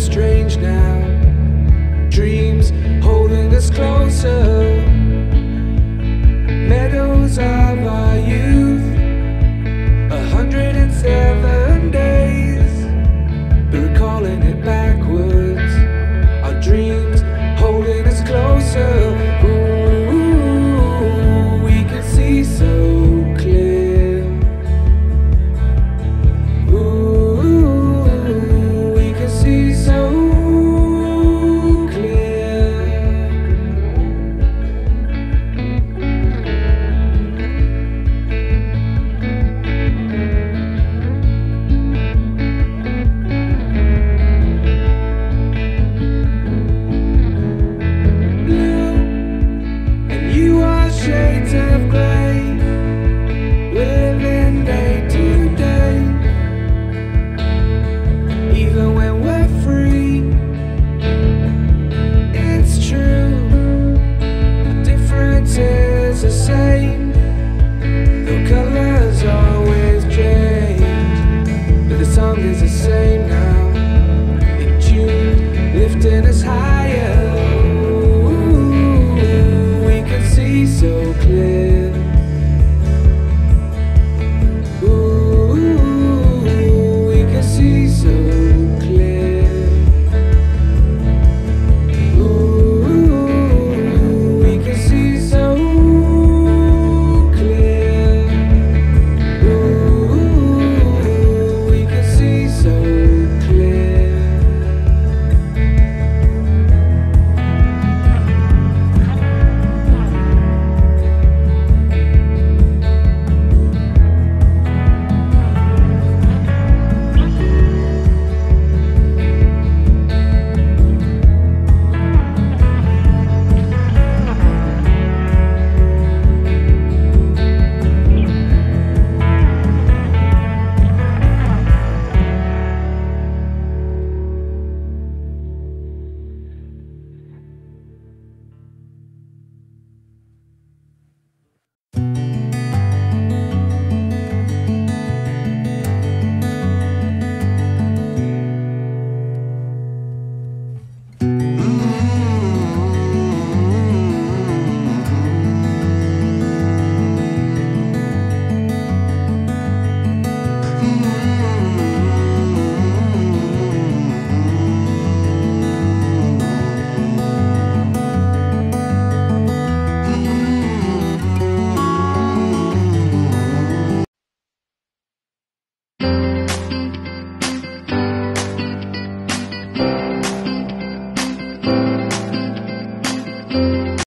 strange now. Dreams holding us closer. Meadows are. Yeah.